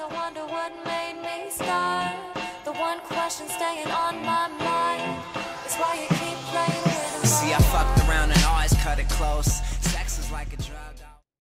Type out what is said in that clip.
I wonder what made me start. The one question staying on my mind is why you keep playing with See, I fucked around and always cut it close.